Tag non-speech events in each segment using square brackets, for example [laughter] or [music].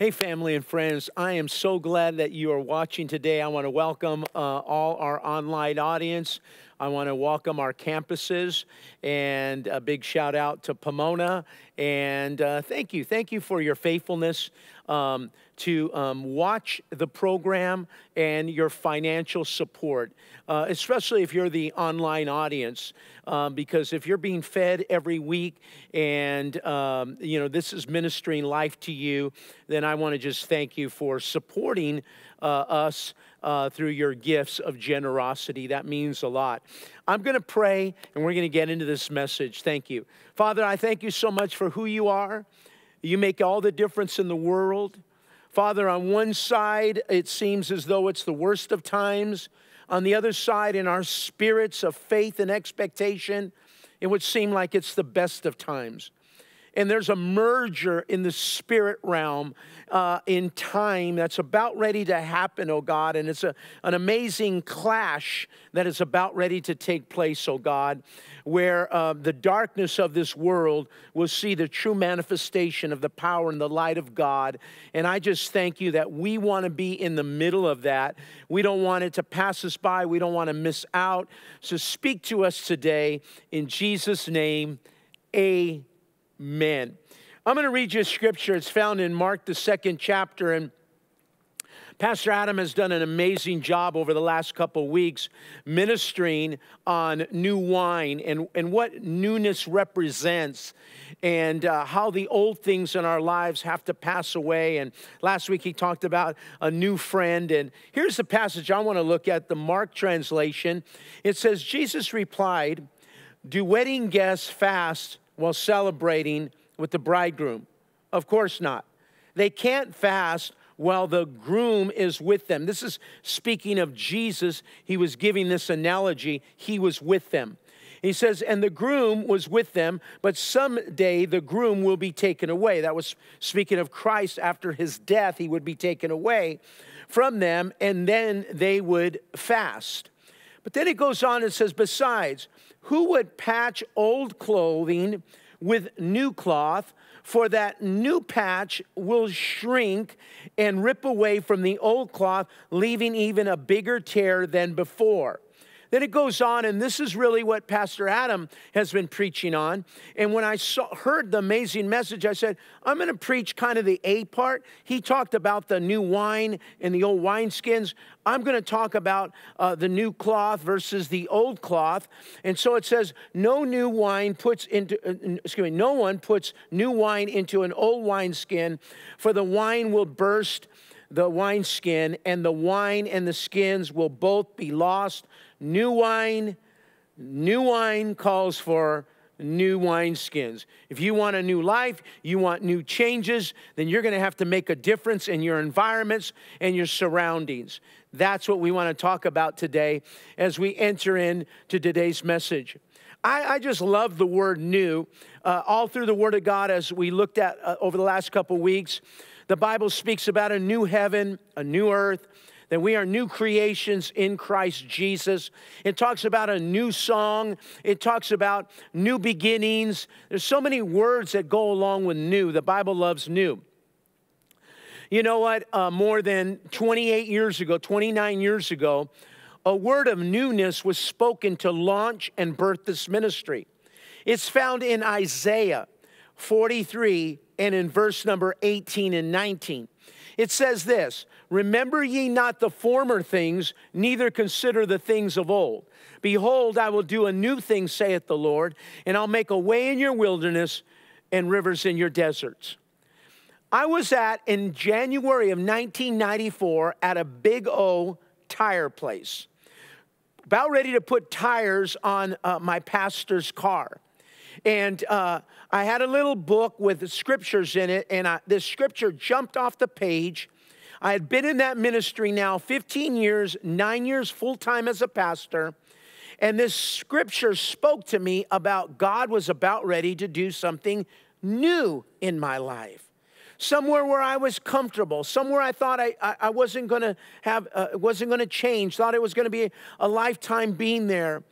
Hey, family and friends, I am so glad that you are watching today. I want to welcome uh, all our online audience. I want to welcome our campuses and a big shout out to Pomona. And uh, thank you. Thank you for your faithfulness um, to um, watch the program and your financial support, uh, especially if you're the online audience. Um, because if you're being fed every week and um, you know this is ministering life to you, then I want to just thank you for supporting uh, us uh, through your gifts of generosity. That means a lot. I'm going to pray and we're going to get into this message. Thank you. Father, I thank you so much for who you are. You make all the difference in the world. Father, on one side, it seems as though it's the worst of times. On the other side, in our spirits of faith and expectation, it would seem like it's the best of times and there's a merger in the spirit realm uh, in time that's about ready to happen, oh God. And it's a, an amazing clash that is about ready to take place, oh God, where uh, the darkness of this world will see the true manifestation of the power and the light of God. And I just thank you that we want to be in the middle of that. We don't want it to pass us by, we don't want to miss out. So speak to us today in Jesus' name. Amen men. I'm going to read you a scripture. It's found in Mark, the second chapter. And Pastor Adam has done an amazing job over the last couple weeks ministering on new wine and, and what newness represents and uh, how the old things in our lives have to pass away. And last week he talked about a new friend. And here's the passage I want to look at the Mark translation. It says, Jesus replied, Do wedding guests fast while celebrating with the bridegroom? Of course not. They can't fast while the groom is with them. This is speaking of Jesus. He was giving this analogy. He was with them. He says, and the groom was with them, but someday the groom will be taken away. That was speaking of Christ after his death, he would be taken away from them, and then they would fast. But then it goes on and says, besides, who would patch old clothing with new cloth? For that new patch will shrink and rip away from the old cloth, leaving even a bigger tear than before. Then it goes on, and this is really what Pastor Adam has been preaching on. And when I saw, heard the amazing message, I said, I'm going to preach kind of the A part. He talked about the new wine and the old wineskins. I'm going to talk about uh, the new cloth versus the old cloth. And so it says, no new wine puts into, uh, excuse me, no one puts new wine into an old wineskin, for the wine will burst the wineskin, and the wine and the skins will both be lost. New wine, new wine calls for new wineskins. If you want a new life, you want new changes, then you're going to have to make a difference in your environments and your surroundings. That's what we want to talk about today as we enter into today's message. I, I just love the word new. Uh, all through the Word of God, as we looked at uh, over the last couple weeks, the Bible speaks about a new heaven, a new earth, that we are new creations in Christ Jesus. It talks about a new song, it talks about new beginnings. There's so many words that go along with new. The Bible loves new. You know what? Uh, more than 28 years ago, 29 years ago, a word of newness was spoken to launch and birth this ministry. It's found in Isaiah 43 and in verse number 18 and 19. It says this Remember ye not the former things, neither consider the things of old. Behold, I will do a new thing, saith the Lord, and I'll make a way in your wilderness and rivers in your deserts. I was at in January of 1994 at a big O tire place, about ready to put tires on uh, my pastor's car. And uh, I had a little book with the scriptures in it, and I, this scripture jumped off the page I had been in that ministry now 15 years, nine years full time as a pastor. And this scripture spoke to me about God was about ready to do something new in my life. Somewhere where I was comfortable, somewhere I thought I, I, I wasn't gonna have, uh, wasn't gonna change, thought it was gonna be a lifetime being there.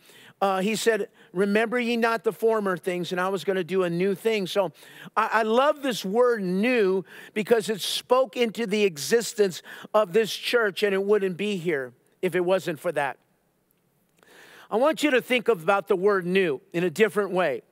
uh, he said, Remember ye not the former things, and I was going to do a new thing. So I, I love this word new because it spoke into the existence of this church, and it wouldn't be here if it wasn't for that. I want you to think about the word new in a different way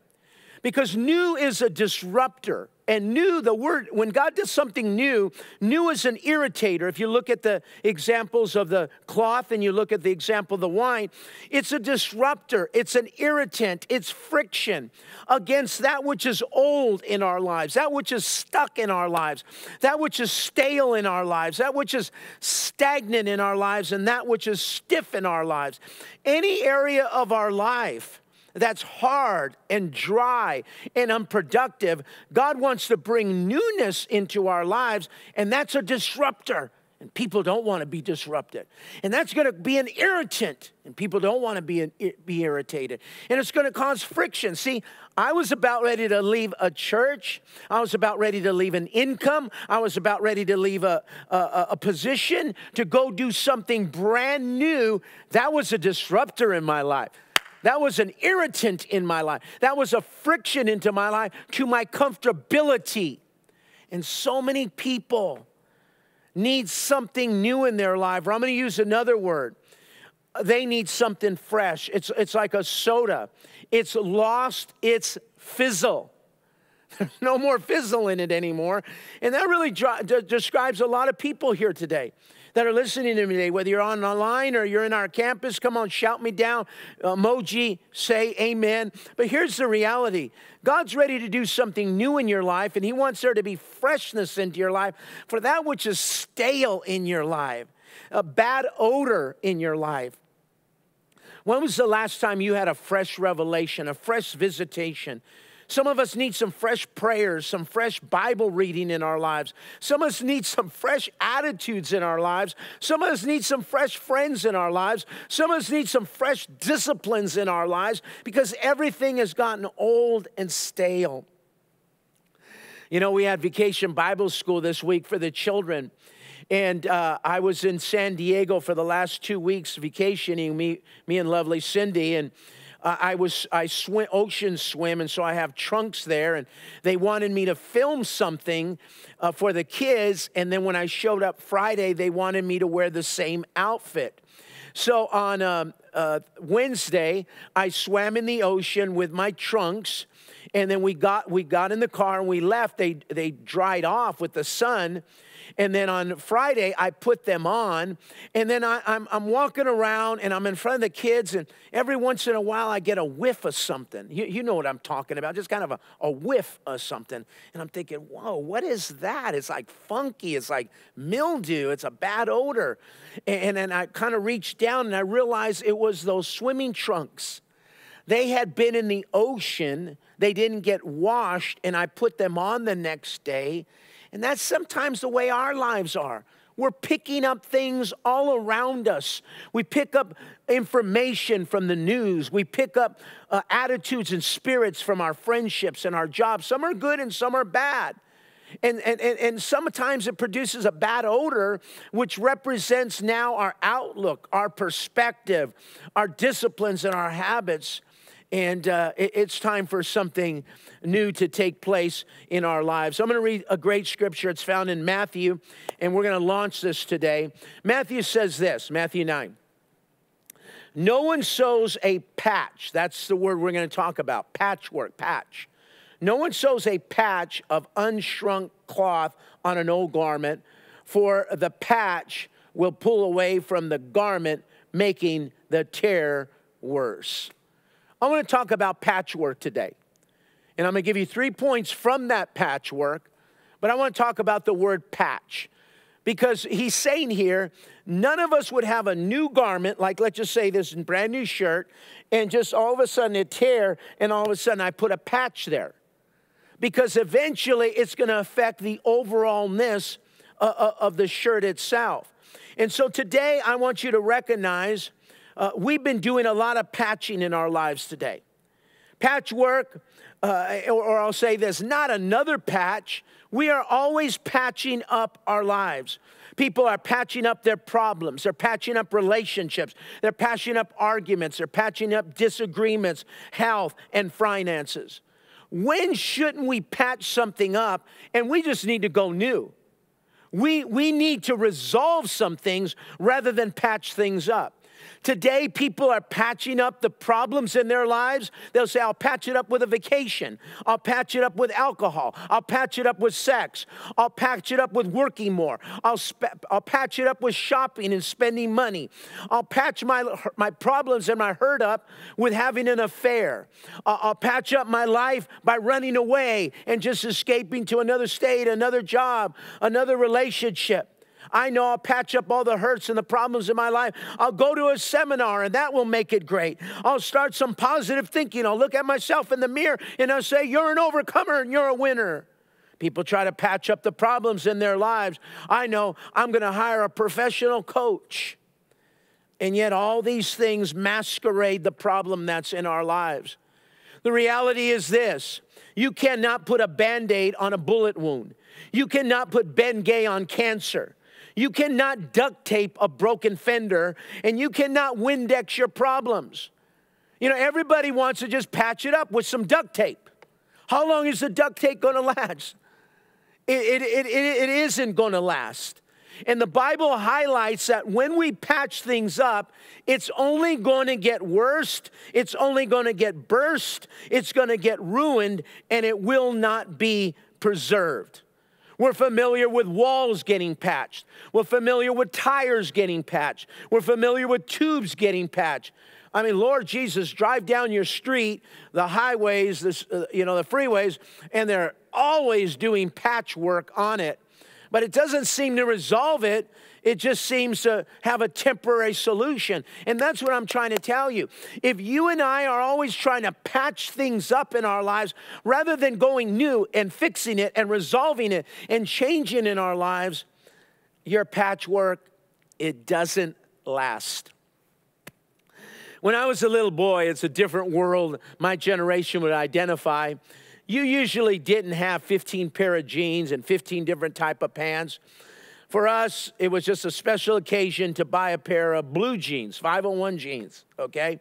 because new is a disruptor. And new, the word, when God does something new, new is an irritator. If you look at the examples of the cloth and you look at the example of the wine, it's a disruptor, it's an irritant, it's friction against that which is old in our lives, that which is stuck in our lives, that which is stale in our lives, that which is stagnant in our lives, and that which is stiff in our lives. Any area of our life that's hard and dry and unproductive, God wants to bring newness into our lives, and that's a disruptor. And people don't want to be disrupted. And that's going to be an irritant. And people don't want to be, be irritated. And it's going to cause friction. See, I was about ready to leave a church. I was about ready to leave an income. I was about ready to leave a, a, a position to go do something brand new. That was a disruptor in my life. That was an irritant in my life. That was a friction into my life to my comfortability. And so many people need something new in their life. Or I'm going to use another word. They need something fresh. It's, it's like a soda, it's lost its fizzle. [laughs] There's no more fizzle in it anymore. And that really describes a lot of people here today that are listening to me today, whether you're on online or you're in our campus, come on, shout me down, emoji, say amen. But here's the reality God's ready to do something new in your life, and He wants there to be freshness into your life for that which is stale in your life, a bad odor in your life. When was the last time you had a fresh revelation, a fresh visitation? Some of us need some fresh prayers, some fresh Bible reading in our lives. Some of us need some fresh attitudes in our lives. Some of us need some fresh friends in our lives. Some of us need some fresh disciplines in our lives because everything has gotten old and stale. You know, we had vacation Bible school this week for the children. And uh, I was in San Diego for the last two weeks vacationing, me, me and lovely Cindy. And I was I swim ocean swim, and so I have trunks there, and they wanted me to film something uh, for the kids. And then when I showed up Friday, they wanted me to wear the same outfit. So on um, uh, Wednesday, I swam in the ocean with my trunks, and then we got we got in the car and we left. They they dried off with the sun. And then on Friday, I put them on. And then I, am I'm, I'm walking around and I'm in front of the kids. And every once in a while, I get a whiff of something. You, you know what I'm talking about, just kind of a, a whiff of something. And I'm thinking, whoa, what is that? It's like funky. It's like mildew. It's a bad odor. And then I kind of reached down and I realized it was those swimming trunks. They had been in the ocean, they didn't get washed, and I put them on the next day. And that's sometimes the way our lives are. We're picking up things all around us. We pick up information from the news. We pick up uh, attitudes and spirits from our friendships and our jobs. Some are good and some are bad. And, and, and, sometimes it produces a bad odor, which represents now our outlook, our perspective, our disciplines, and our habits. And uh, it's time for something new to take place in our lives. So I'm going to read a great scripture. It's found in Matthew, and we're going to launch this today. Matthew says this Matthew 9. No one sews a patch. That's the word we're going to talk about patchwork, patch. No one sews a patch of unshrunk cloth on an old garment, for the patch will pull away from the garment, making the tear worse. I want to talk about patchwork today. And I'm going to give you three points from that patchwork, but I want to talk about the word patch. Because he's saying here, none of us would have a new garment, like let's just say this brand new shirt, and just all of a sudden it tear, and all of a sudden I put a patch there. Because eventually it's going to affect the overallness uh, uh, of the shirt itself. And so today I want you to recognize uh, we've been doing a lot of patching in our lives today. Patchwork, uh, or, or I'll say this, not another patch. We are always patching up our lives. People are patching up their problems. They're patching up relationships. They're patching up arguments. They're patching up disagreements, health, and finances. When shouldn't we patch something up and we just need to go new? We, we need to resolve some things rather than patch things up. Today, people are patching up the problems in their lives. They'll say, I'll patch it up with a vacation. I'll patch it up with alcohol. I'll patch it up with sex. I'll patch it up with working more. I'll, I'll patch it up with shopping and spending money. I'll patch my, my problems and my hurt up with having an affair. I'll patch up my life by running away and just escaping to another state, another job, another relationship. I know I'll patch up all the hurts and the problems in my life. I'll go to a seminar and that will make it great. I'll start some positive thinking. I'll look at myself in the mirror and I'll say, You're an overcomer and you're a winner. People try to patch up the problems in their lives. I know I'm going to hire a professional coach. And yet, all these things masquerade the problem that's in our lives. The reality is this you cannot put a band aid on a bullet wound, you cannot put Bengay on cancer. You cannot duct tape a broken fender, and you cannot Windex your problems. You know, everybody wants to just patch it up with some duct tape. How long is the duct tape going to last? It, it, it, it isn't going to last. And the Bible highlights that when we patch things up, it's only going to get worse, it's only going to get burst, it's going to get ruined, and it will not be preserved. We're familiar with walls getting patched. We're familiar with tires getting patched. We're familiar with tubes getting patched. I mean, Lord Jesus, drive down your street, the highways, this, uh, you know, the freeways, and they're always doing patchwork on it. But it doesn't seem to resolve it it just seems to have a temporary solution. And that's what I'm trying to tell you. If you and I are always trying to patch things up in our lives rather than going new and fixing it and resolving it and changing in our lives, your patchwork, it doesn't last. When I was a little boy, it's a different world my generation would identify. You usually didn't have 15 pair of jeans and 15 different type of pants. For us, it was just a special occasion to buy a pair of blue jeans, 501 jeans, okay?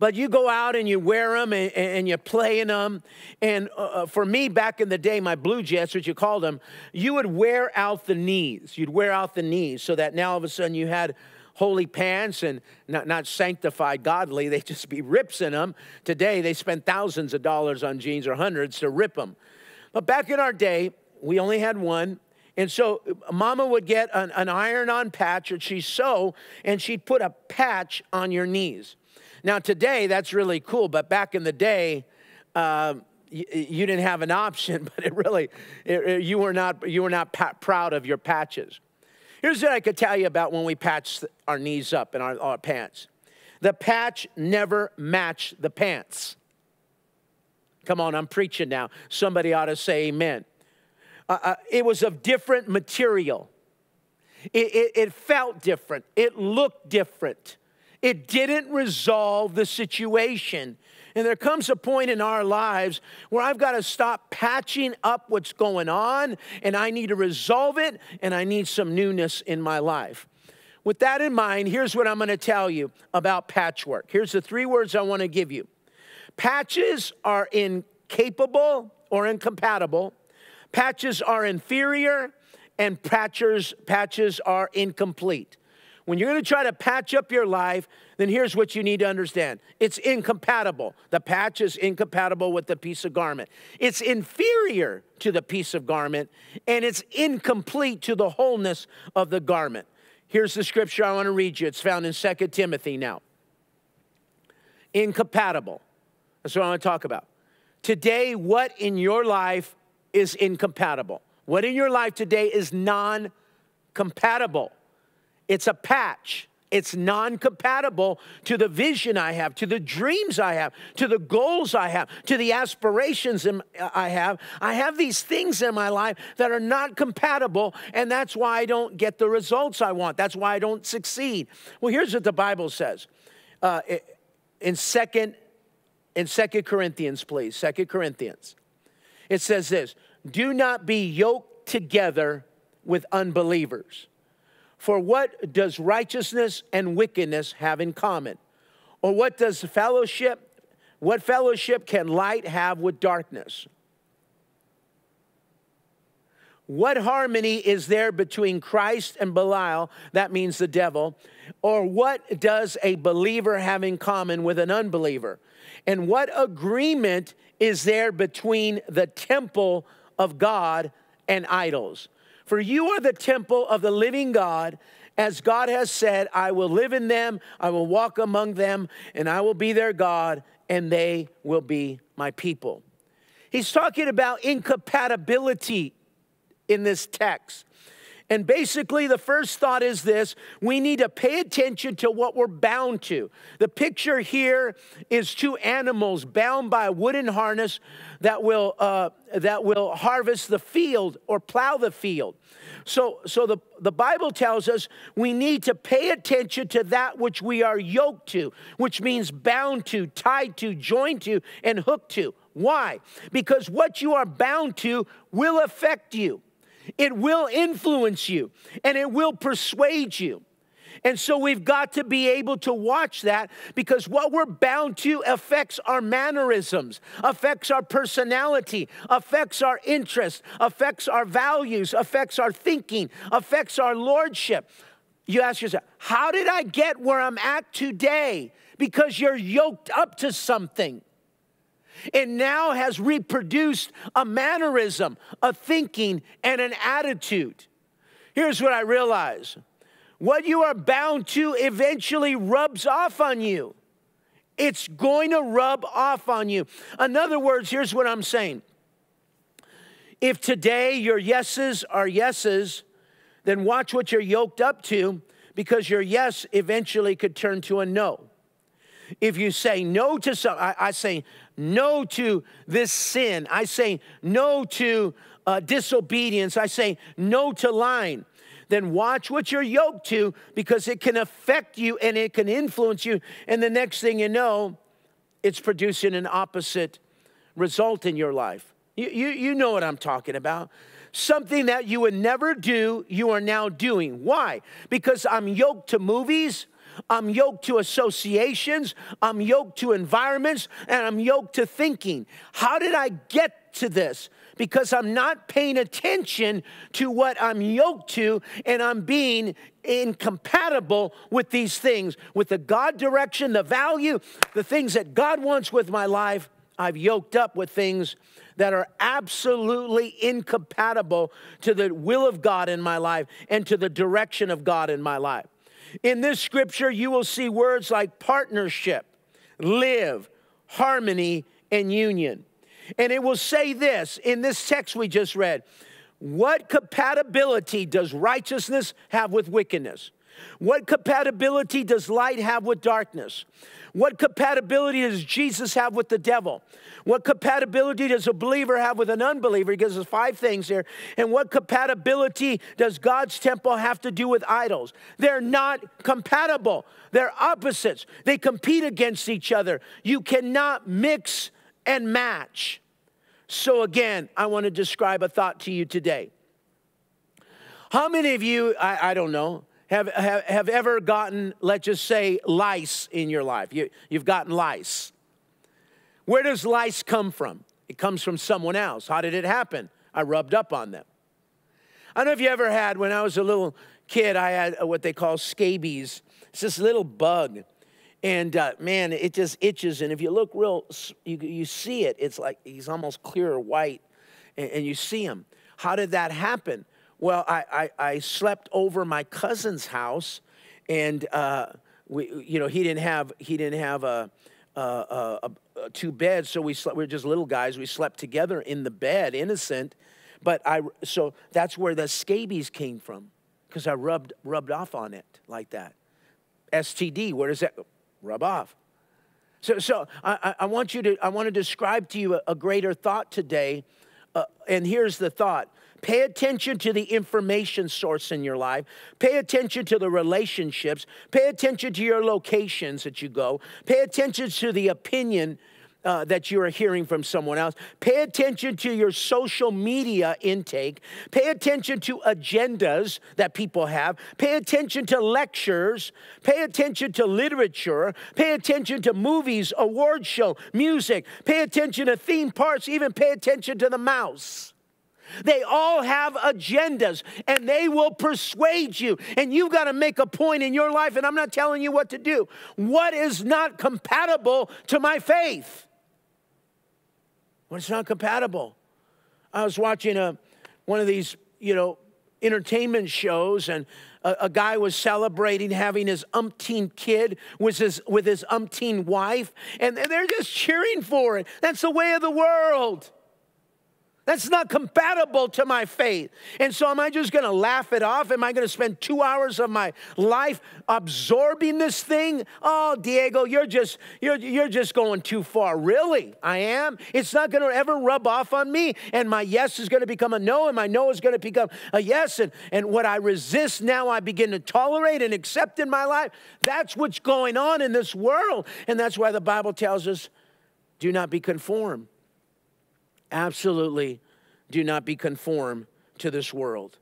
But you go out and you wear them and, and you play in them. And uh, uh, for me, back in the day, my blue jets, what you called them, you would wear out the knees. You'd wear out the knees so that now all of a sudden you had holy pants and not, not sanctified godly. They just be rips in them. Today, they spend thousands of dollars on jeans or hundreds to rip them. But back in our day, we only had one. And so mama would get an, an iron on patch or she'd sew and she'd put a patch on your knees. Now, today, that's really cool, but back in the day, uh, you, didn't have an option, [laughs] but it really, it, it, you were not, you were not proud of your patches. Here's what I could tell you about when we patch our knees up in our, our pants the patch never matched the pants. Come on, I'm preaching now. Somebody ought to say amen uh, uh, it was of different material. It, it, it felt different. It looked different. It didn't resolve the situation. And there comes a point in our lives where I've got to stop patching up what's going on and I need to resolve it and I need some newness in my life. With that in mind, here's what I'm going to tell you about patchwork. Here's the three words I want to give you patches are incapable or incompatible Patches are inferior and patches, patches are incomplete. When you're going to try to patch up your life, then here's what you need to understand it's incompatible. The patch is incompatible with the piece of garment, it's inferior to the piece of garment, and it's incomplete to the wholeness of the garment. Here's the scripture I want to read you. It's found in 2 Timothy now. Incompatible. That's what I want to talk about. Today, what in your life is incompatible. What in your life today is non compatible? It's a patch. It's non compatible to the vision I have, to the dreams I have, to the goals I have, to the aspirations I have. I have these things in my life that are not compatible, and that's why I don't get the results I want. That's why I don't succeed. Well, here's what the Bible says uh, in Second in Second Corinthians, please. Second Corinthians. It says this Do not be yoked together with unbelievers. For what does righteousness and wickedness have in common? Or what does fellowship, what fellowship can light have with darkness? What harmony is there between Christ and Belial? That means the devil. Or what does a believer have in common with an unbeliever? And what agreement is there between the temple of God and idols? For you are the temple of the living God. As God has said, I will live in them, I will walk among them, and I will be their God, and they will be my people. He's talking about incompatibility in this text. And basically, the first thought is this we need to pay attention to what we're bound to. The picture here is two animals bound by a wooden harness that will, uh, that will harvest the field or plow the field. So, so the, the Bible tells us we need to pay attention to that which we are yoked to, which means bound to, tied to, joined to, and hooked to. Why? Because what you are bound to will affect you. It will influence you and it will persuade you. And so we've got to be able to watch that because what we're bound to affects our mannerisms, affects our personality, affects our interests, affects our values, affects our thinking, affects our lordship. You ask yourself, how did I get where I'm at today? Because you're yoked up to something. It now has reproduced a mannerism, a thinking, and an attitude. Here's what I realize what you are bound to eventually rubs off on you. It's going to rub off on you. In other words, here's what I'm saying. If today your yeses are yeses, then watch what you're yoked up to because your yes eventually could turn to a no. If you say no to something, I, I say no to this sin. I say no to uh, disobedience. I say no to lying. Then watch what you're yoked to because it can affect you and it can influence you. And the next thing you know, it's producing an opposite result in your life. You, you, you know what I'm talking about. Something that you would never do, you are now doing. Why? Because I'm yoked to movies I'm yoked to associations, I'm yoked to environments, and I'm yoked to thinking. How did I get to this? Because I'm not paying attention to what I'm yoked to, and I'm being incompatible with these things, with the God direction, the value, the things that God wants with my life. I've yoked up with things that are absolutely incompatible to the will of God in my life and to the direction of God in my life. In this scripture, you will see words like partnership, live, harmony, and union. And it will say this in this text we just read What compatibility does righteousness have with wickedness? What compatibility does light have with darkness? What compatibility does Jesus have with the devil? What compatibility does a believer have with an unbeliever? He gives us five things here. And what compatibility does God's temple have to do with idols? They're not compatible, they're opposites. They compete against each other. You cannot mix and match. So, again, I want to describe a thought to you today. How many of you, I, I don't know, have, have, have ever gotten, let's just say, lice in your life? You, you've gotten lice. Where does lice come from? It comes from someone else. How did it happen? I rubbed up on them. I don't know if you ever had, when I was a little kid, I had what they call scabies. It's this little bug. And uh, man, it just itches. And if you look real, you, you see it. It's like he's almost clear white, and, and you see him. How did that happen? Well, I, I, I slept over my cousin's house, and uh, we, you know, he didn't have he didn't have a, a, a, a two beds, so we slept. We were just little guys. We slept together in the bed, innocent. But I so that's where the scabies came from, because I rubbed rubbed off on it like that. STD. Where does that rub off? So, so I, I want you to I want to describe to you a, a greater thought today. Uh, and here's the thought Pay attention to the information source in your life. Pay attention to the relationships. Pay attention to your locations that you go. Pay attention to the opinion uh, that you are hearing from someone else. Pay attention to your social media intake. Pay attention to agendas that people have. Pay attention to lectures. Pay attention to literature. Pay attention to movies, award show, music. Pay attention to theme parks. Even pay attention to the mouse. They all have agendas and they will persuade you. And you've got to make a point in your life, and I'm not telling you what to do. What is not compatible to my faith? when it's not compatible. I was watching a, one of these, you know, entertainment shows, and a, a, guy was celebrating having his umpteen kid with his, with his umpteen wife, and they're just cheering for it. That's the way of the world. That's not compatible to my faith. And so, am I just gonna laugh it off? Am I gonna spend two hours of my life absorbing this thing? Oh, Diego, you're just you're you're just going too far. Really, I am. It's not gonna ever rub off on me. And my yes is gonna become a no, and my no is gonna become a yes. And, and what I resist now, I begin to tolerate and accept in my life. That's what's going on in this world. And that's why the Bible tells us, do not be conformed Absolutely do not be conformed to this world.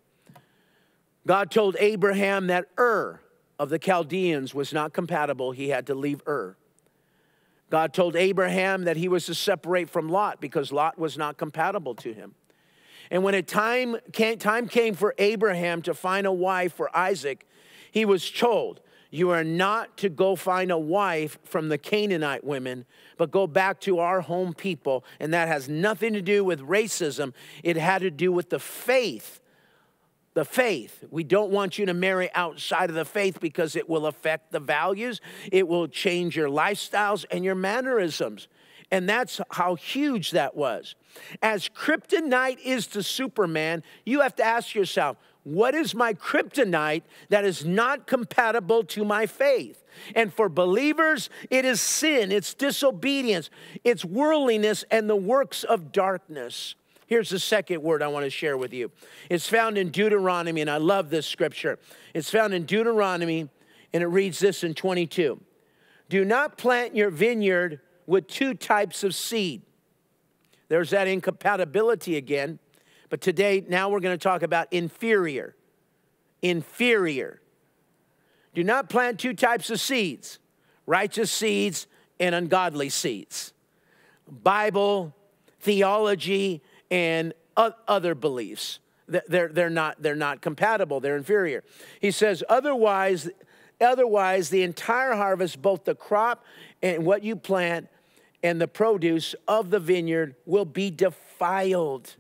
God told Abraham that Ur of the Chaldeans was not compatible. He had to leave Ur. God told Abraham that he was to separate from Lot because Lot was not compatible to him. And when a time came, time came for Abraham to find a wife for Isaac, he was told, You are not to go find a wife from the Canaanite women, but go back to our home people. And that has nothing to do with racism, it had to do with the faith. The faith. We don't want you to marry outside of the faith because it will affect the values, it will change your lifestyles and your mannerisms. And that's how huge that was. As kryptonite is to Superman, you have to ask yourself, what is my kryptonite that is not compatible to my faith? And for believers, it is sin, it's disobedience, it's worldliness, and the works of darkness. Here's the second word I want to share with you. It's found in Deuteronomy, and I love this scripture. It's found in Deuteronomy, and it reads this in 22 Do not plant your vineyard with two types of seed. There's that incompatibility again. But today, now we're going to talk about inferior. Inferior. Do not plant two types of seeds righteous seeds and ungodly seeds. Bible, theology, and other beliefs. They're, they're, not, they're not compatible, they're inferior. He says, otherwise, otherwise, the entire harvest, both the crop and what you plant and the produce of the vineyard, will be defiled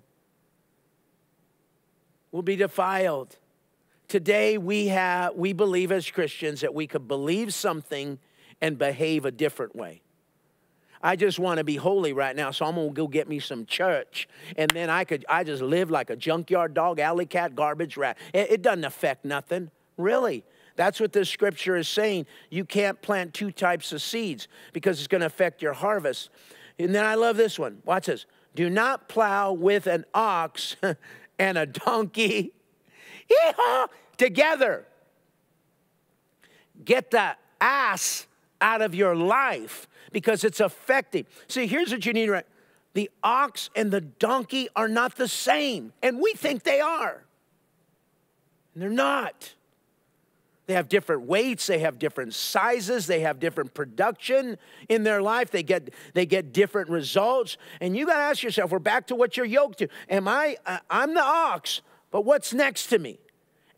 will be defiled. Today we have we believe as Christians that we could believe something and behave a different way. I just want to be holy right now, so I'm gonna go get me some church, and then I could I just live like a junkyard dog, alley cat, garbage rat. It, it doesn't affect nothing, really. That's what this scripture is saying. You can't plant two types of seeds because it's going to affect your harvest. And then I love this one. Watch this. Do not plow with an ox [laughs] and a donkey [laughs] Yeehaw! together. Get the ass out of your life because it's affecting. See, here's what you need right. The ox and the donkey are not the same, and we think they are. And they're not. They have different weights, they have different sizes, they have different production in their life. They get they get different results. And you got to ask yourself, we're back to what you're yoked to. Am I uh, I'm the ox, but what's next to me?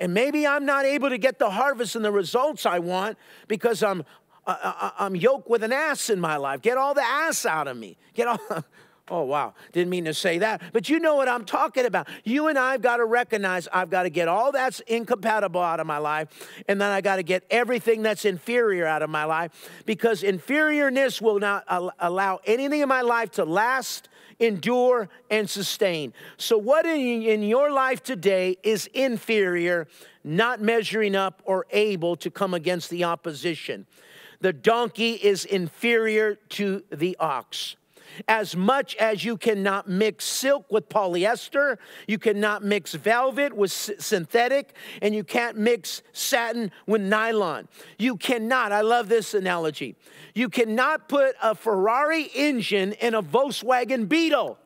And maybe I'm not able to get the harvest and the results I want because I'm uh, uh I'm yoked with an ass in my life. Get all the ass out of me. Get all [laughs] Oh, wow. Didn't mean to say that. But you know what I'm talking about. You and I have got to recognize I've got to get all that's incompatible out of my life, and then I got to get everything that's inferior out of my life because inferiorness will not allow anything in my life to last, endure, and sustain. So, what in, in your life today is inferior, not measuring up, or able to come against the opposition? The donkey is inferior to the ox. As much as you cannot mix silk with polyester, you cannot mix velvet with synthetic, and you can't mix satin with nylon. You cannot, I love this analogy, you cannot put a Ferrari engine in a Volkswagen Beetle.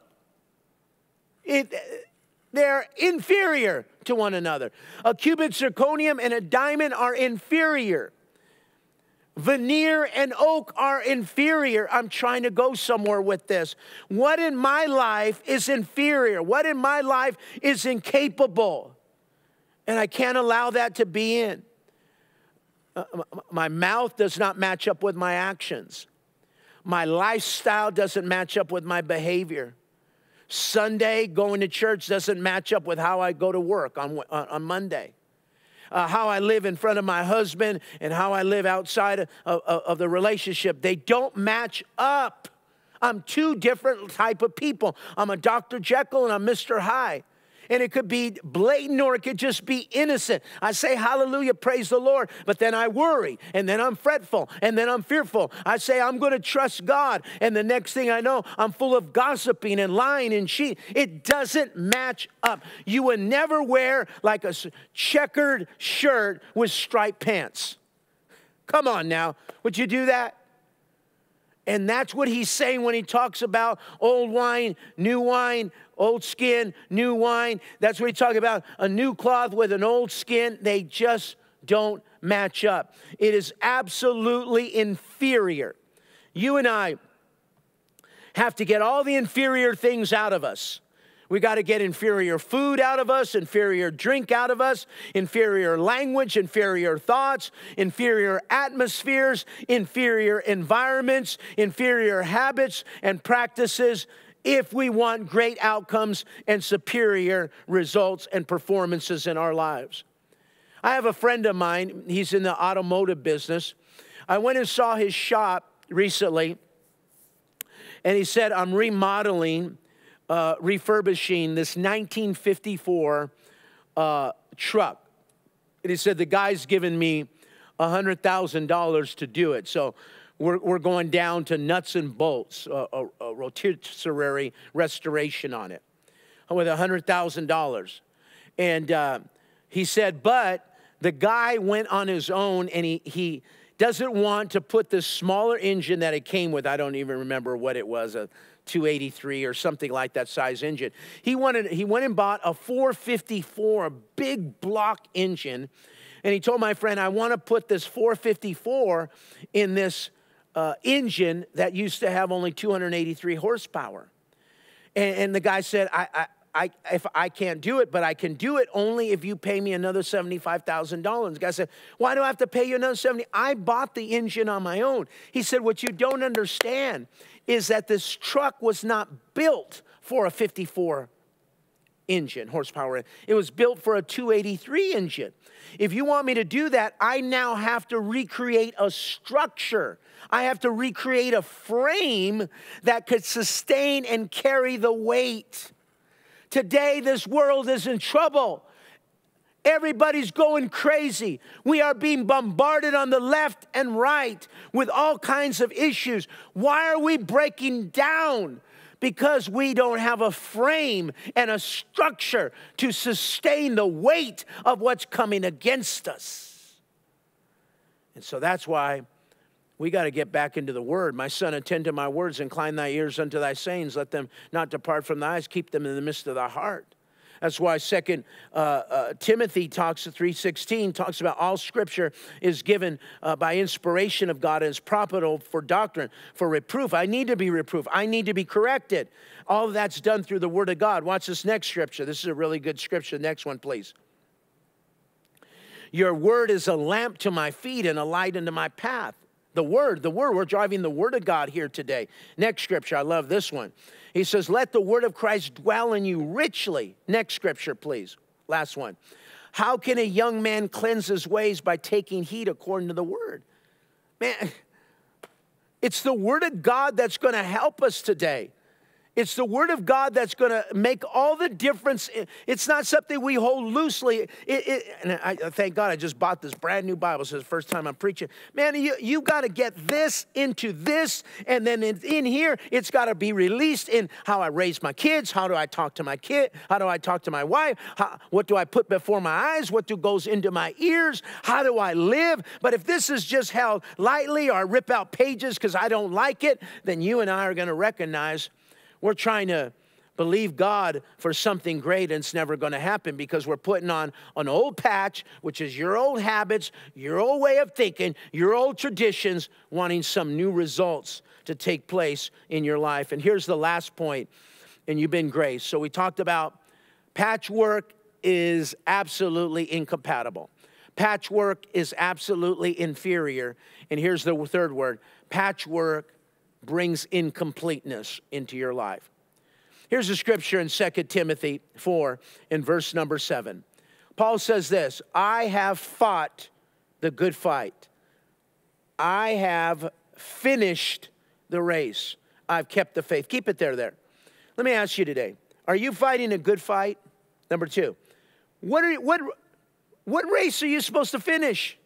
It, they're inferior to one another. A cubic zirconium and a diamond are inferior. Veneer and oak are inferior. I'm trying to go somewhere with this. What in my life is inferior? What in my life is incapable? And I can't allow that to be in. Uh, my mouth does not match up with my actions. My lifestyle doesn't match up with my behavior. Sunday, going to church doesn't match up with how I go to work on, on Monday uh, how I live in front of my husband and how I live outside of, of, of the relationship. They don't match up. I'm two different type of people. I'm a Dr. Jekyll and I'm Mr. Hyde and it could be blatant or it could just be innocent. I say hallelujah, praise the Lord, but then I worry and then I'm fretful and then I'm fearful. I say I'm going to trust God, and the next thing I know, I'm full of gossiping and lying and cheating. It doesn't match up. You would never wear like a checkered shirt with striped pants. Come on now, would you do that? And that's what he's saying when he talks about old wine, new wine, old skin, new wine. That's what he's talking about. A new cloth with an old skin. They just don't match up. It is absolutely inferior. You and I have to get all the inferior things out of us. We got to get inferior food out of us, inferior drink out of us, inferior language, inferior thoughts, inferior atmospheres, inferior environments, inferior habits and practices if we want great outcomes and superior results and performances in our lives. I have a friend of mine, he's in the automotive business. I went and saw his shop recently, and he said, I'm remodeling uh, refurbishing this 1954 uh, truck. And he said, The guy's given me $100,000 to do it. So we're, we're going down to nuts and bolts, a, a, a rotisserie restoration on it with $100,000. And uh, he said, But the guy went on his own and he, he doesn't want to put the smaller engine that it came with. I don't even remember what it was, 283 or something like that size engine. He wanted he went and bought a 454, a big block engine, and he told my friend, "I want to put this 454 in this uh, engine that used to have only 283 horsepower." And, and the guy said, I, I I, if I can't do it, but I can do it only if you pay me another $75,000. The guy said, Why do I have to pay you another 70? I bought the engine on my own. He said, What you don't understand is that this truck was not built for a 54 engine, horsepower. It was built for a 283 engine. If you want me to do that, I now have to recreate a structure. I have to recreate a frame that could sustain and carry the weight. Today, this world is in trouble Everybody's going crazy. We are being bombarded on the left and right with all kinds of issues. Why are we breaking down? Because we don't have a frame and a structure to sustain the weight of what's coming against us. And so that's why we got to get back into the word. My son, attend to my words, incline thy ears unto thy sayings. Let them not depart from thy eyes, keep them in the midst of thy heart. That's why Second uh, uh, Timothy talks three sixteen talks about all Scripture is given uh, by inspiration of God and is profitable for doctrine, for reproof. I need to be reproved. I need to be corrected. All of that's done through the Word of God. Watch this next scripture. This is a really good scripture. Next one, please. Your word is a lamp to my feet and a light into my path. The word, the word, we're driving the word of God here today. Next scripture, I love this one. He says, Let the word of Christ dwell in you richly. Next scripture, please. Last one. How can a young man cleanse his ways by taking heed according to the word? Man, [laughs] it's the word of God that's going to help us today. It's the Word of God that's going to make all the difference. It's not something we hold loosely. It, it, and I, thank God I just bought this brand new Bible. So it's the first time I'm preaching. Man, you, you got to get this into this. And then in, in here, it's got to be released in how I raise my kids. How do I talk to my kid? How do I talk to my wife? How, what do I put before my eyes? What do goes into my ears? How do I live? But if this is just held lightly or I rip out pages because I don't like it, then you and I are going to recognize – we're trying to believe God for something great and it's never going to happen because we're putting on an old patch, which is your old habits, your old way of thinking, your old traditions, wanting some new results to take place in your life. And here's the last point, and you've been graced. So we talked about patchwork is absolutely incompatible. Patchwork is absolutely inferior. And here's the third word patchwork brings incompleteness into your life. Here's a scripture in 2 Timothy 4 in verse number 7. Paul says this I have fought the good fight. I have finished the race. I've kept the faith. Keep it there, there. Let me ask you today are you fighting a good fight? Number two, what, are, what, what race are you supposed to finish?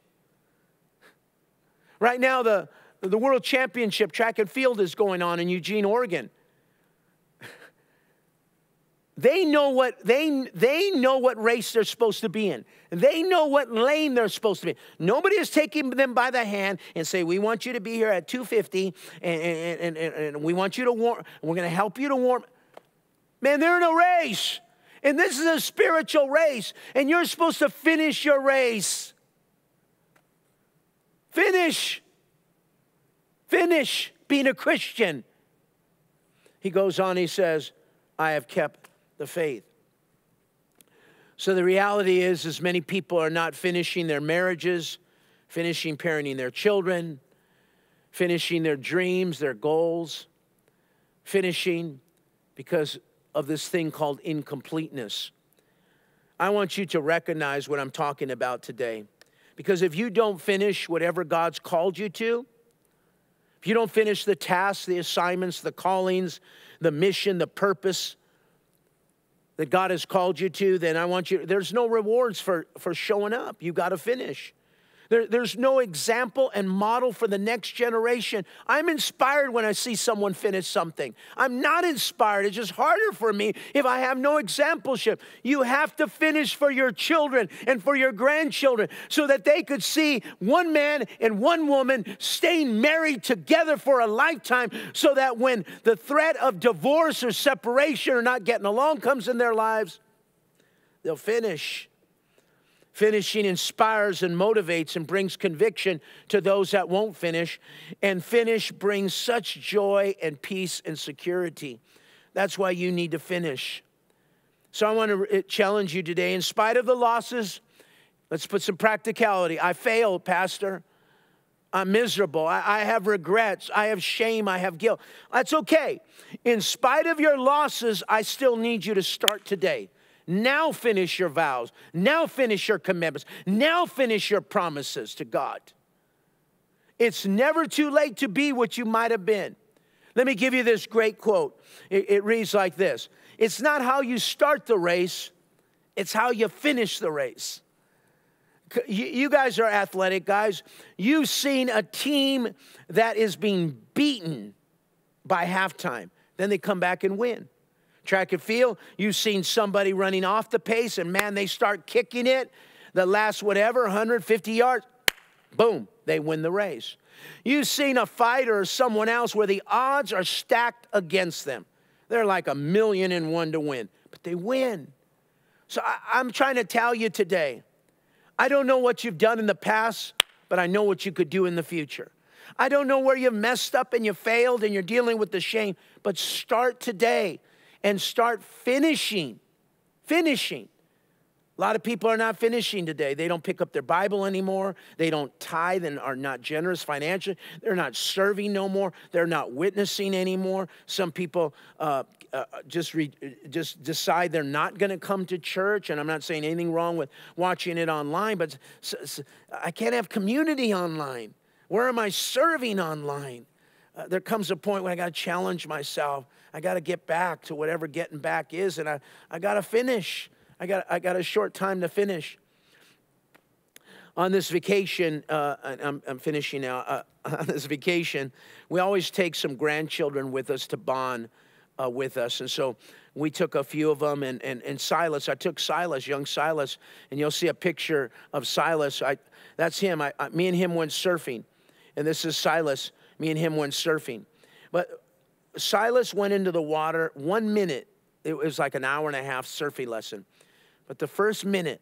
Right now, the, the World Championship track and field is going on in Eugene, Oregon. [laughs] They know what they they know what race they're supposed to be in. They know what lane they're supposed to be. Nobody is taking them by the hand and say, "We want you to be here at 250, and, and, and, and we want you to warm. We're going to help you to warm." Man, they're in a race, and this is a spiritual race, and you're supposed to finish your race. Finish. Finish being a Christian. He goes on, he says, I have kept the faith. So the reality is, is many people are not finishing their marriages, finishing parenting their children, finishing their dreams, their goals, finishing because of this thing called incompleteness. I want you to recognize what I'm talking about today. Because if you don't finish whatever God's called you to, you don't finish the tasks, the assignments, the callings, the mission, the purpose that God has called you to, then I want you, there's no rewards for, for showing up. You got to finish. There, there's no example and model for the next generation. I'm inspired when I see someone finish something. I'm not inspired. It's just harder for me if I have no exampleship. You have to finish for your children and for your grandchildren so that they could see one man and one woman staying married together for a lifetime so that when the threat of divorce or separation or not getting along comes in their lives, they'll finish Finishing inspires and motivates and brings conviction to those that won't finish. And finish brings such joy and peace and security. That's why you need to finish. So I want to uh, challenge you today, in spite of the losses, let's put some practicality. I failed, Pastor. I'm miserable. I, I, have regrets. I have shame. I have guilt. That's okay. In spite of your losses, I still need you to start today. Now finish your vows. Now finish your commitments. Now finish your promises to God. It's never too late to be what you might have been. Let me give you this great quote. It, it reads like this It's not how you start the race, it's how you finish the race. You guys are athletic guys. You've seen a team that is being beaten by halftime. Then they come back and win track and field, you've seen somebody running off the pace, and man, they start kicking it. The last whatever, 150 yards, boom, they win the race. You've seen a fighter or someone else where the odds are stacked against them. They're like a million and one to win, but they win. So I, am trying to tell you today I don't know what you've done in the past, but I know what you could do in the future. I don't know where you messed up and you failed and you're dealing with the shame, but start today and start finishing. Finishing. A lot of people are not finishing today. They don't pick up their Bible anymore. They don't tithe and are not generous financially. They're not serving no more. They're not witnessing anymore. Some people uh, uh, just re- just decide they're not going to come to church. And I'm not saying anything wrong with watching it online, but I can't have community online. Where am I serving online? uh, there comes a point when I got to challenge myself. I got to get back to whatever getting back is, and I, I got to finish. I got, I got a short time to finish. On this vacation, uh, I'm, I'm, finishing now. Uh, [laughs] on this vacation, we always take some grandchildren with us to bond uh, with us. And so we took a few of them, and, and, and Silas, I took Silas, young Silas, and you'll see a picture of Silas. I, that's him. I, I, me and him went surfing. And this is Silas. Me and him went surfing. But Silas went into the water one minute. It was like an hour and a half surfing lesson. But the first minute,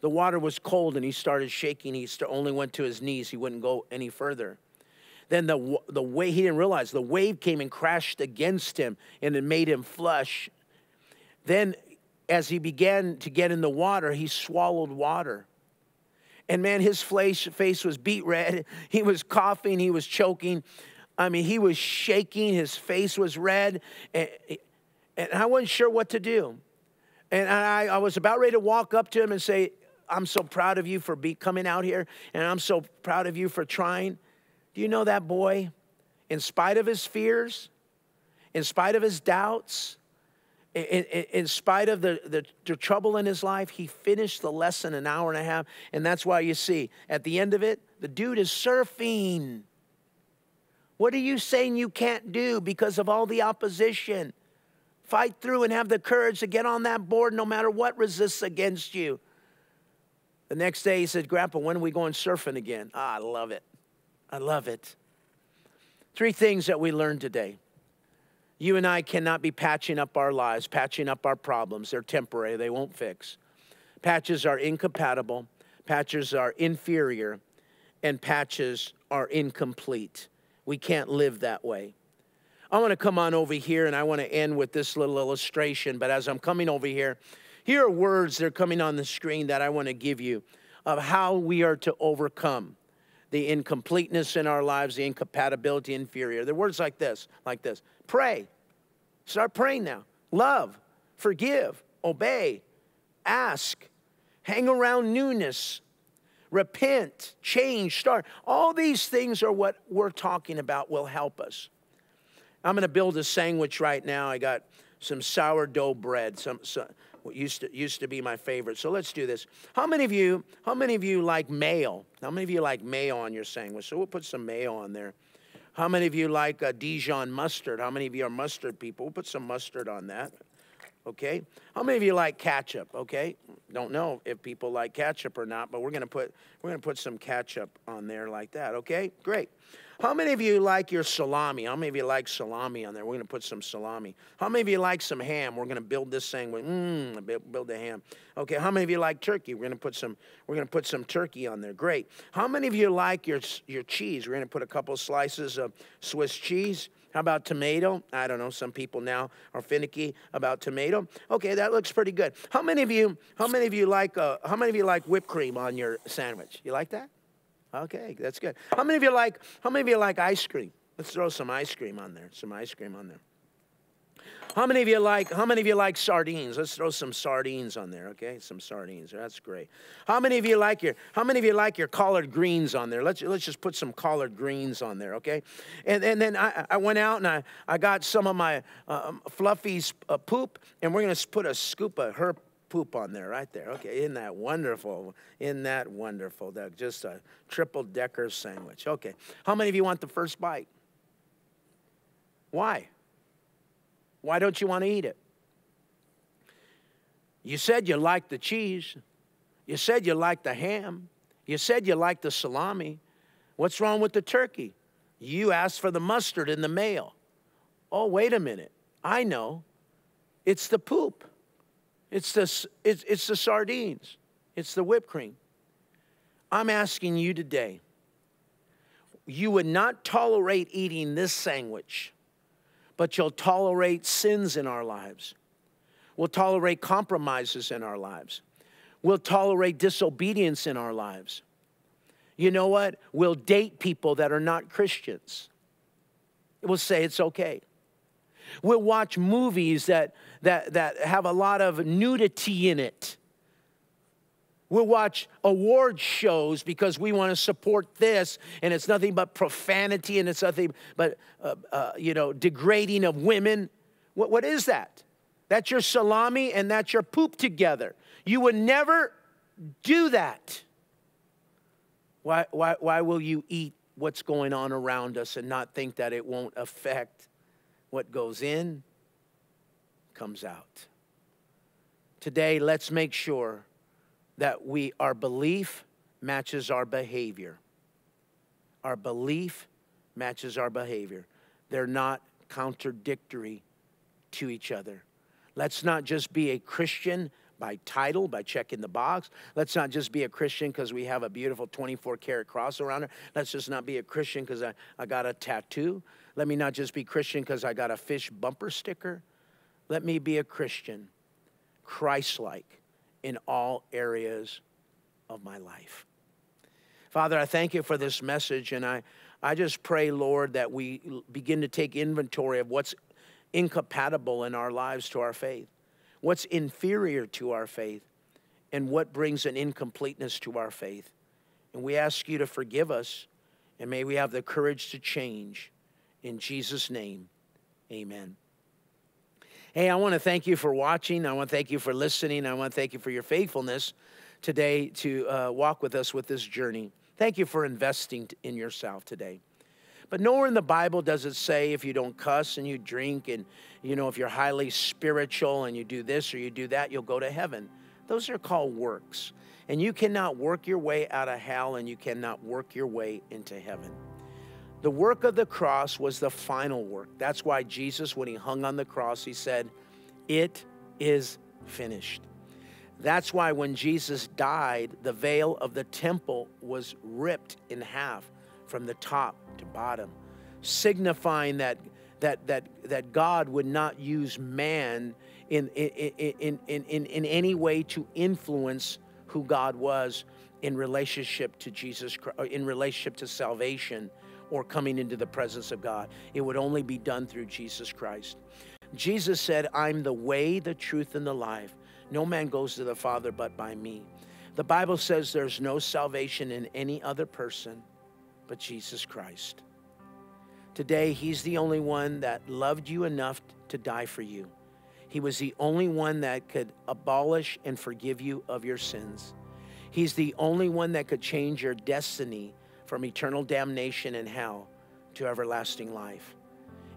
the water was cold and he started shaking. He only went to his knees. He wouldn't go any further. Then the, the wave, he didn't realize the wave came and crashed against him and it made him flush. Then, as he began to get in the water, he swallowed water. And man, his face, face was beet red. [laughs] He was coughing, he was choking. I mean, he was shaking, his face was red, and, and I wasn't sure what to do. And I, I was about ready to walk up to him and say, I'm so proud of you for be, coming out here, and I'm so proud of you for trying. Do you know that boy, in spite of his fears, in spite of his doubts, in, in, in spite of the, the, the, trouble in his life, he finished the lesson an hour and a half. And that's why you see, at the end of it, the dude is surfing. What are you saying you can't do because of all the opposition? Fight through and have the courage to get on that board no matter what resists against you. The next day he said, Grandpa, when are we going surfing again? Ah, I love it. I love it. Three things that we learned today. You and I cannot be patching up our lives, patching up our problems. They're temporary, they won't fix. Patches are incompatible, patches are inferior, and patches are incomplete. We can't live that way. I want to come on over here and I want to end with this little illustration. But as I'm coming over here, here are words that are coming on the screen that I want to give you of how we are to overcome the incompleteness in our lives, the incompatibility, inferior. They're words like this, like this. Pray. Start praying now. Love, forgive, obey, ask, hang around newness, repent, change, start. All these things are what we're talking about will help us. I'm going to build a sandwich right now. I got some sourdough bread, some, some what used to used to be my favorite. So let's do this. How many of you, how many of you like mayo? How many of you like mayo on your sandwich? So we'll put some mayo on there. How many of you like a Dijon mustard? How many of you are mustard people? We'll put some mustard on that. Okay. How many of you like ketchup? Okay. Don't know if people like ketchup or not, but we're gonna put we're gonna put some ketchup on there like that. Okay. Great. How many of you like your salami? How many of you like salami on there? We're to put some salami. How many of you like some ham? We're to build this thing with mmm, build the ham. Okay. How many of you like turkey? We're to put some. We're to put some turkey on there. Great. How many of you like your your cheese? We're to put a couple slices of Swiss cheese. How about tomato? I don't know. Some people now are finicky about tomato. Okay, that looks pretty good. How many of you? How many of you like? Uh, how many of you like whipped cream on your sandwich? You like that? Okay, that's good. How many of you like, how many of you like ice cream? Let's throw some ice cream on there. Some ice cream on there. How many of you like how many of you like sardines? Let's throw some sardines on there, okay? Some sardines. That's great. How many of you like your how many of you like your collard greens on there? Let's let's just put some collard greens on there, okay? And and then I, I went out and I, I got some of my uh, Fluffy's uh, poop and we're going to put a scoop of her poop on there, right there. Okay, isn't that wonderful? Isn't that wonderful? That just a triple decker sandwich. Okay, how many of you want the first bite? Why? Why don't you want to eat it? You said you liked the cheese. You said you liked the ham. You said you liked the salami. What's wrong with the turkey? You asked for the mustard in the mail. Oh, wait a minute. I know. It's the poop. It's the, it's, it's the sardines, it's the whipped cream. I'm asking you today, you would not tolerate eating this sandwich, but you'll tolerate sins in our lives. We'll tolerate compromises in our lives. We'll tolerate disobedience in our lives. You know what? We'll date people that are not Christians. We'll say it's okay. We'll watch movies that, that, that have a lot of nudity in it. We'll watch award shows because we want to support this, and it's nothing but profanity and it's nothing but, uh, uh, you know, degrading of women. What, what is that? That's your salami and that's your poop together. You would never do that. Why, why, why will you eat what's going on around us and not think that it won't affect what goes in, comes out? Today, let's make sure that we our belief matches our behavior. Our belief matches our behavior. They're not contradictory to each other. Let's not just be a Christian by title, by checking the box. Let's not just be a Christian because we have a beautiful 24 karat cross around it. Let's just not be a Christian because I, I got a tattoo. Let me not just be Christian because I got a fish bumper sticker. Let me be a Christian, Christ like in all areas of my life. Father, I thank you for this message, and I, I just pray, Lord, that we begin to take inventory of what's incompatible in our lives to our faith, what's inferior to our faith, and what brings an incompleteness to our faith. And we ask you to forgive us, and may we have the courage to change. In Jesus' name, amen. Hey, I want to thank you for watching. I want to thank you for listening. I want to thank you for your faithfulness today to uh, walk with us with this journey. Thank you for investing in yourself today. But nowhere in the Bible does it say if you don't cuss and you drink and, you know, if you're highly spiritual and you do this or you do that, you'll go to heaven. Those are called works. And you cannot work your way out of hell and you cannot work your way into heaven. The work of the cross was the final work. That's why Jesus, when he hung on the cross, he said, It is finished. That's why when Jesus died, the veil of the temple was ripped in half from the top to bottom, signifying that, that, that, that God would not use man in, in, in, in, in, any way to influence who God was in relationship to Jesus, in relationship to salvation or coming into the presence of God. It would only be done through Jesus Christ. Jesus said, I'm the way, the truth, and the life. No man goes to the Father but by me. The Bible says there's no salvation in any other person but Jesus Christ. Today, He's the only one that loved you enough to die for you. He was the only one that could abolish and forgive you of your sins. He's the only one that could change your destiny from eternal damnation in hell to everlasting life.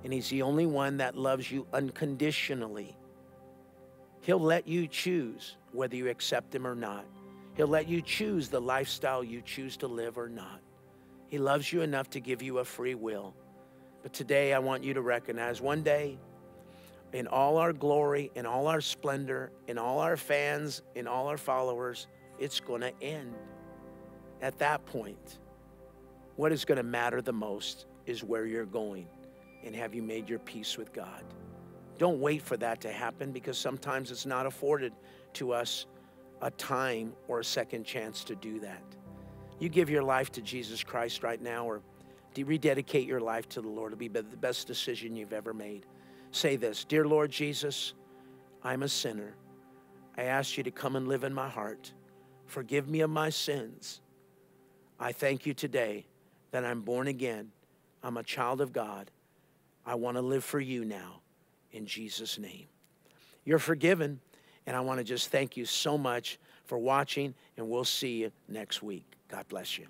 And He's the only one that loves you unconditionally. He'll let you choose whether you accept Him or not. He'll let you choose the lifestyle you choose to live or not. He loves you enough to give you a free will. But today, I want you to recognize one day, in all our glory, in all our splendor, in all our fans, in all our followers, it's going to end. At that point, what is going to matter the most is where you're going and have you made your peace with God. Don't wait for that to happen because sometimes it's not afforded to us a time or a second chance to do that. You give your life to Jesus Christ right now or you rededicate your life to the Lord. It'll be the best decision you've ever made. Say this Dear Lord Jesus, I'm a sinner. I ask you to come and live in my heart. Forgive me of my sins. I thank you today that I'm born again. I'm a child of God. I want to live for you now in Jesus' name. You're forgiven, and I want to just thank you so much for watching, and we'll see you next week. God bless you.